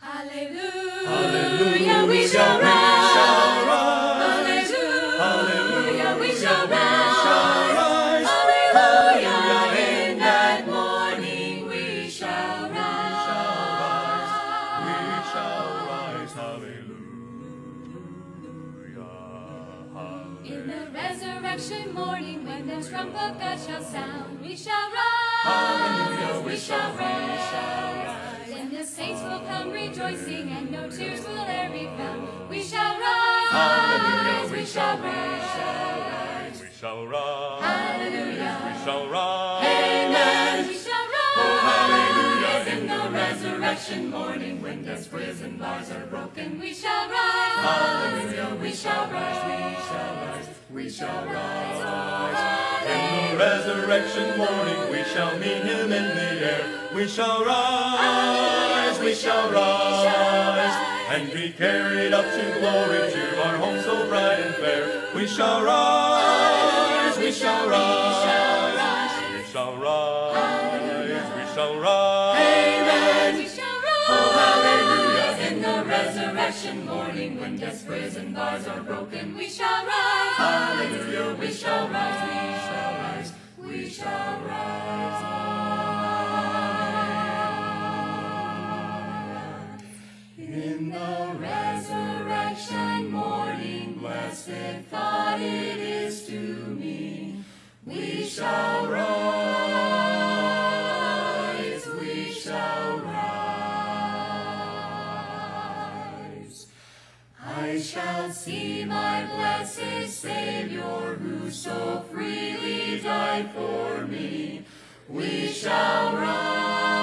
Hallelujah, Hallelujah, we shall rise. Hallelujah, we shall rise. shall rise. Hallelujah, in that morning we shall rise. We shall rise. Hallelujah. In the resurrection morning, when the trump of God shall sound, we shall rise. Hallelujah, we shall rise. Then the saints will come rejoicing, and no tears will e'er be found. We shall rise. Hallelujah, we shall rise. We shall rise. Hallelujah. We shall rise. Amen. We shall rise. oh hallelujah. In the resurrection morning, when death's prison bars are broken, we shall rise. Hallelujah. We shall rise. We shall rise. We shall rise. Resurrection morning we shall meet him in the air. We shall rise, we shall rise, and be carried up to glory to our home so bright and fair. We shall rise, we shall rise, we shall rise, we shall rise. Amen. We shall rise. Oh, hallelujah. In the resurrection morning, when death's prison bars are broken, we shall rise. Hallelujah, The resurrection morning, blessed thought it is to me. We shall rise. We shall rise. I shall see my blessed Savior who so freely died for me. We shall rise.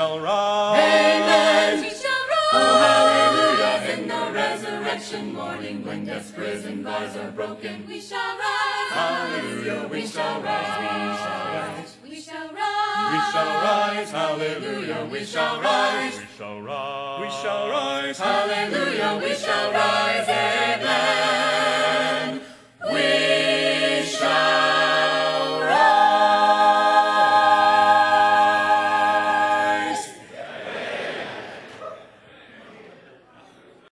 Shall rise. Amen. We shall rise. Oh, hallelujah. In the resurrection morning, when death's prison bars are broken, we shall rise. Hallelujah, We shall rise. We shall rise. We shall rise. We shall rise, hallelujah, we shall rise, we shall rise, we shall rise, Hallelujah. We shall rise. Amen.